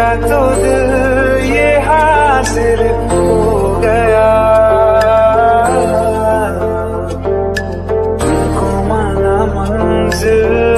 मेरा तो दिल ये हासिल हो गया। को माना मंजिल